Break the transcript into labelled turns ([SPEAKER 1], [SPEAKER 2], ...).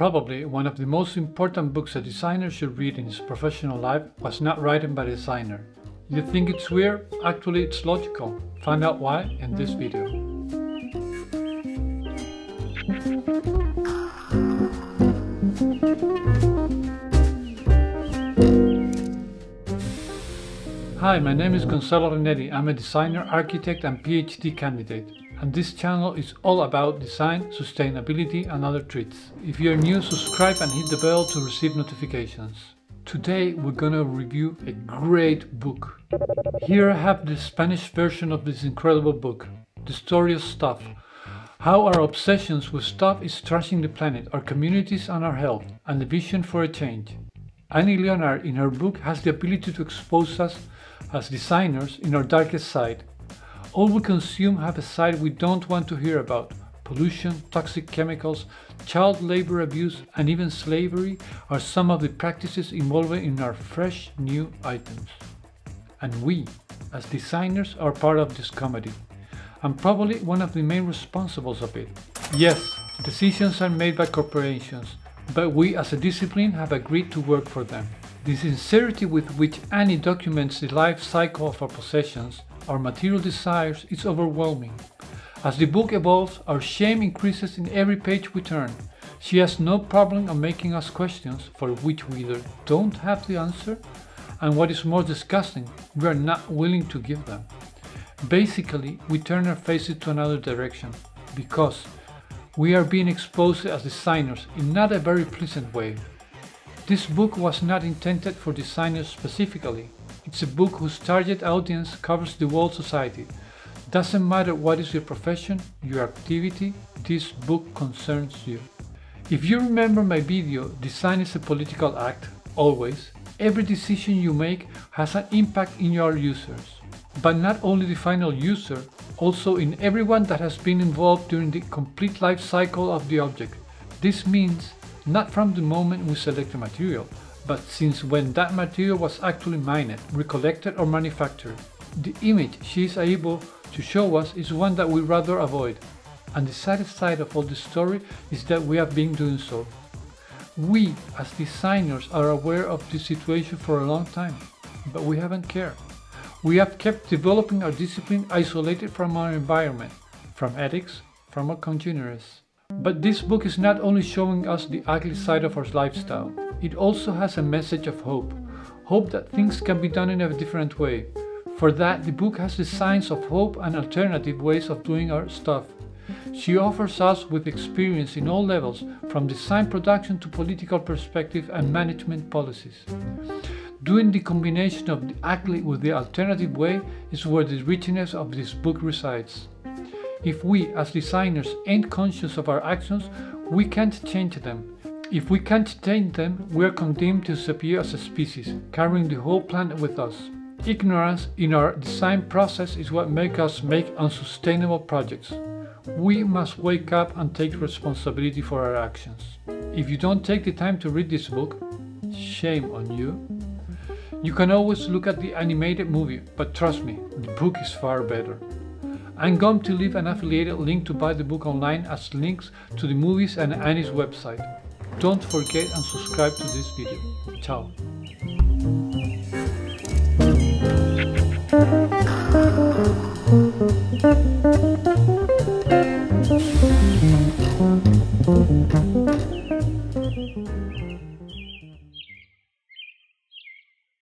[SPEAKER 1] Probably one of the most important books a designer should read in his professional life was not written by a designer. You think it's weird? Actually, it's logical. Find out why in this video. Hi, my name is Gonzalo Renetti. I'm a designer, architect, and PhD candidate. And this channel is all about design, sustainability, and other treats. If you're new, subscribe and hit the bell to receive notifications. Today we're gonna review a great book. Here I have the Spanish version of this incredible book, The Story of Stuff. How our obsessions with stuff is trashing the planet, our communities, and our health, and the vision for a change. Annie Leonard in her book has the ability to expose us as designers in our darkest side. All we consume have a side we don't want to hear about. Pollution, toxic chemicals, child labor abuse, and even slavery are some of the practices involved in our fresh new items. And we, as designers, are part of this comedy. and probably one of the main responsibles of it. Yes, decisions are made by corporations, but we as a discipline have agreed to work for them. The sincerity with which Annie documents the life cycle of our possessions, our material desires, is overwhelming. As the book evolves, our shame increases in every page we turn. She has no problem of making us questions for which we either don't have the answer, and what is more disgusting, we are not willing to give them. Basically, we turn our faces to another direction, because we are being exposed as designers in not a very pleasant way. This book was not intended for designers specifically. It's a book whose target audience covers the whole society. Doesn't matter what is your profession, your activity, this book concerns you. If you remember my video, design is a political act, always, every decision you make has an impact in your users. But not only the final user, also in everyone that has been involved during the complete life cycle of the object. This means not from the moment we select the material, but since when that material was actually mined, recollected or manufactured. The image she is able to show us is one that we rather avoid, and the saddest side of all the story is that we have been doing so. We, as designers, are aware of this situation for a long time, but we haven't cared. We have kept developing our discipline isolated from our environment, from ethics, from our congeners. But this book is not only showing us the ugly side of our lifestyle, it also has a message of hope. Hope that things can be done in a different way. For that, the book has the signs of hope and alternative ways of doing our stuff. She offers us with experience in all levels, from design production to political perspective and management policies. Doing the combination of the ugly with the alternative way is where the richness of this book resides. If we, as designers, ain't conscious of our actions, we can't change them. If we can't change them, we are condemned to disappear as a species, carrying the whole planet with us. Ignorance in our design process is what makes us make unsustainable projects. We must wake up and take responsibility for our actions. If you don't take the time to read this book, shame on you. You can always look at the animated movie, but trust me, the book is far better. I'm going to leave an affiliated link to buy the book online as links to the movies and Annie's website. Don't forget and subscribe to this video. Ciao!